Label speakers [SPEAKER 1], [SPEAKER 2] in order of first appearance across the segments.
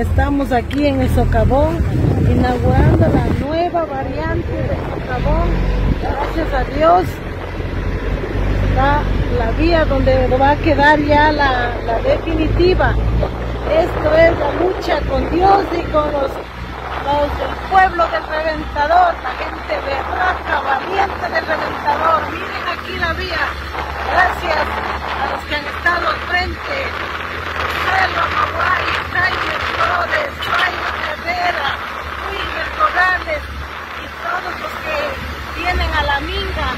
[SPEAKER 1] estamos aquí en el socavón inaugurando la nueva variante del socavón. Gracias a Dios está la vía donde va a quedar ya la, definitiva. Esto es la lucha con Dios y con los, los del pueblo del Reventador, la gente berraca, valiente del Reventador. Miren aquí la vía. Gracias a los que han estado al frente. Marcelo Maguay, Jaime Flores, Jaime Herrera, Wilmer Corrales y todos los que vienen a la minga.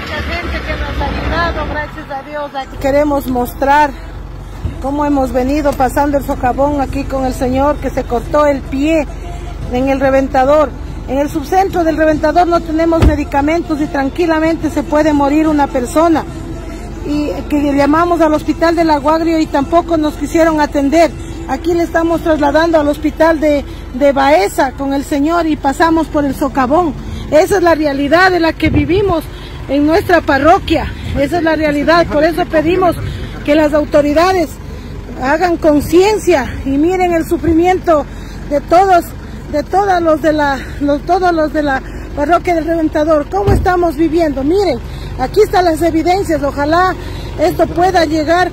[SPEAKER 1] Mucha gente que nos ha ayudado, gracias a Dios. Aquí queremos mostrar cómo hemos venido pasando el socavón aquí con el señor que se cortó el pie en el reventador. En el subcentro del reventador no tenemos medicamentos y tranquilamente se puede morir una persona. Y que llamamos al hospital de La Guagrio y tampoco nos quisieron atender. Aquí le estamos trasladando al hospital de, de Baeza con el señor y pasamos por el socavón. Esa es la realidad de la que vivimos en nuestra parroquia. Esa es la realidad. Por eso pedimos que las autoridades hagan conciencia y miren el sufrimiento de todos, de todos los de la, los, todos los de la parroquia del Reventador. ¿Cómo estamos viviendo? Miren, aquí están las evidencias. Ojalá esto pueda llegar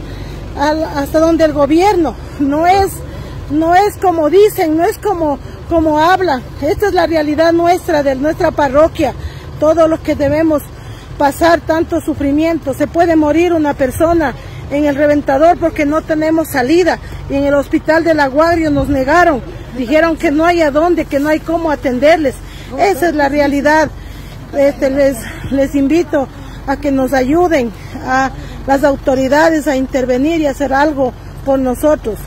[SPEAKER 1] hasta donde el gobierno. No es, no es como dicen, no es como, como hablan. Esta es la realidad nuestra de nuestra parroquia. Todo lo que debemos pasar tanto sufrimiento. Se puede morir una persona en el reventador porque no tenemos salida y en el hospital del Aguario nos negaron, dijeron que no hay a dónde, que no hay cómo atenderles. Esa es la realidad. Este, les, les invito a que nos ayuden a las autoridades a intervenir y hacer algo por nosotros.